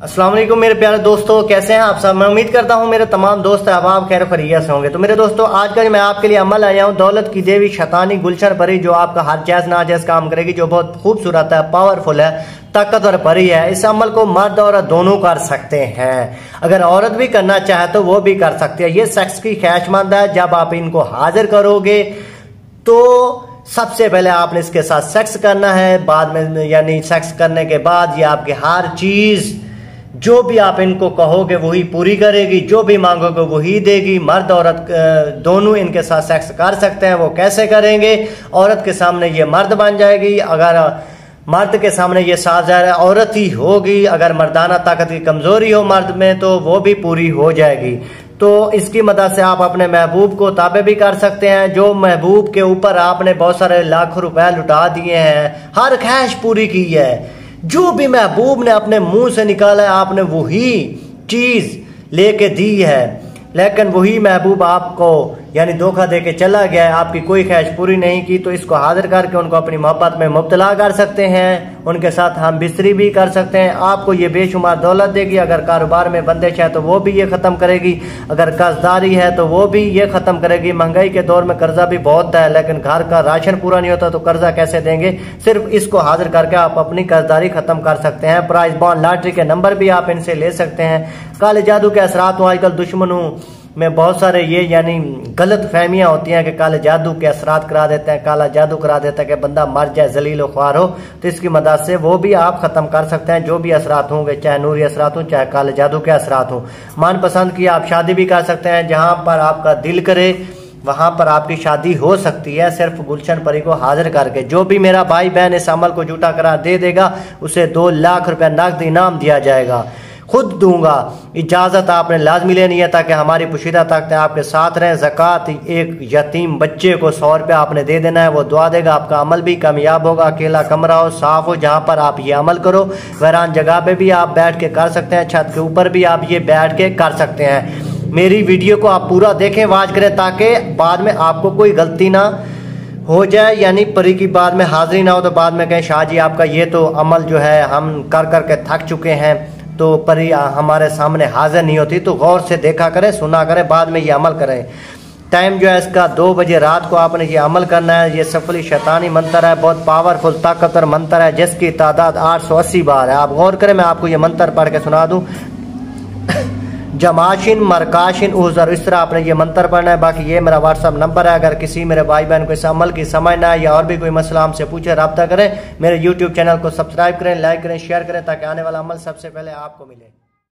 वालेकुम मेरे प्यारे दोस्तों, कैसे हैं आप सब? मैं उम्मीद करता हूँ मेरे तमाम दोस्त अहबाब खैर फरिया से होंगे। तो मेरे दोस्तों, आज का मैं आपके लिए अमल आया हूँ, दौलत की देवी शतानी गुलशन परी, जो आपका हर जैस नाजैस काम करेगी, जो बहुत खूबसूरत है पावरफुल है, ताकतवर परी है, इस अमल को मर्द औरत दोनों कर सकते हैं। अगर औरत भी करना चाहे तो वो भी कर सकती है। ये सेक्स की ख्वाहिशमंद है, जब आप इनको हाजिर करोगे तो सबसे पहले आपने इसके साथ सेक्स करना है, बाद में, यानी सेक्स करने के बाद ये आपकी हर चीज़ जो भी आप इनको कहोगे वही पूरी करेगी, जो भी मांगोगे वही देगी। मर्द, औरत दोनों इनके साथ सेक्स कर सकते हैं, वो कैसे करेंगे? औरत के सामने ये मर्द बन जाएगी, अगर मर्द के सामने ये साजार औरत ही होगी, अगर मर्दाना ताकत की कमज़ोरी हो मर्द में तो वो भी पूरी हो जाएगी। तो इसकी मदद से आप अपने महबूब को ताबे भी कर सकते हैं। जो महबूब के ऊपर आपने बहुत सारे लाखों रुपए लुटा दिए हैं, हर ख्वाहिश पूरी की है। जो भी महबूब ने अपने मुँह से निकाला है, आपने वही चीज़ लेके दी है। लेकिन वही महबूब आपको यानी धोखा दे के चला गया है, आपकी कोई ख्वाहिश पूरी नहीं की तो इसको हाजिर करके उनको अपनी मोहब्बत में मुबतला कर सकते हैं। उनके साथ हम बिस्तरी भी कर सकते हैं। आपको ये बेशुमार दौलत देगी, अगर कारोबार में बंदिश है तो वो भी ये ख़त्म करेगी। अगर कर्जदारी है तो वो भी ये ख़त्म करेगी। महँगाई के दौर में कर्जा भी बहुत है लेकिन घर का राशन पूरा नहीं होता तो कर्जा कैसे देंगे? सिर्फ़ इसको हाजिर करके आप अपनी कर्जदारी ख़त्म कर सकते हैं। प्राइज बॉन्ड लॉटरी के नंबर भी आप इनसे ले सकते हैं। काले जादू के असरात हूँ, आजकल दुश्मन हूँ। में बहुत सारे ये यानी गलत फहमियाँ होती हैं कि काले जादू के असरात करा देते हैं, काला जादू करा देता है कि बंदा मर जाए, जलील ख्वार हो तो इसकी मदद से वो भी आप ख़त्म कर सकते हैं, जो भी असरात होंगे, चाहे नूरी असरात हों, चाहे काले जादू के असरात हों। मनपसंद की आप शादी भी कर सकते हैं, जहाँ पर आपका दिल करे, वहाँ पर आपकी शादी हो सकती है, सिर्फ़ गुलशन परी को हाजिर करके। जो भी मेरा भाई बहन इस अमल को जूटा करा दे देगा, उसे दो लाख रुपया नकद इनाम दिया जाएगा। खुद दूँगा। इजाज़त आपने लाजमी लेनी है ताकि हमारी पुशीदा ताकतें आपके साथ रहें। ज़क़़त एक यतीम बच्चे को सौ रुपया आपने दे देना है। वो दुआ देगा, आपका अमल भी कामयाब होगा। अकेला कमरा हो, साफ़ हो, जहाँ पर आप ये अमल करो। वैरान जगह पर भी आप बैठ के कर सकते हैं। छत के ऊपर भी आप ये बैठ के कर सकते हैं। मेरी वीडियो को आप पूरा देखें, वाच करें, ताकि बाद में आपको कोई गलती ना हो जाए। यानी परी की बाद में हाजिरी ना हो तो बाद में कहें, शाह जी, आपका ये तो अमल जो है, हम कर कर के थक चुके हैं। तो परी हमारे सामने हाजिर नहीं होती तो गौर से देखा करें, सुना करें, बाद में ये अमल करें। टाइम जो है इसका दो बजे रात को आपने ये अमल करना है। ये सफली शैतानी मंत्र है, बहुत पावरफुल ताकतवर मंत्र है, जिसकी तादाद आठ सौ अस्सी बार है। आप गौर करें, मैं आपको ये मंत्र पढ़ के सुना दूँ। जमाशिन, मरकाशिन, उजर, इस तरह आपने ये मंत्र पढ़ना है, बाकी ये मेरा व्हाट्सअप नंबर है, अगर किसी मेरे भाई बहन को इस अमल की समझना है या और भी कोई मसला हमसे पूछे, रब्ता करें, मेरे यूट्यूब चैनल को सब्सक्राइब करें लाइक करें शेयर करें, ताकि आने वाला अमल सबसे पहले आपको मिले।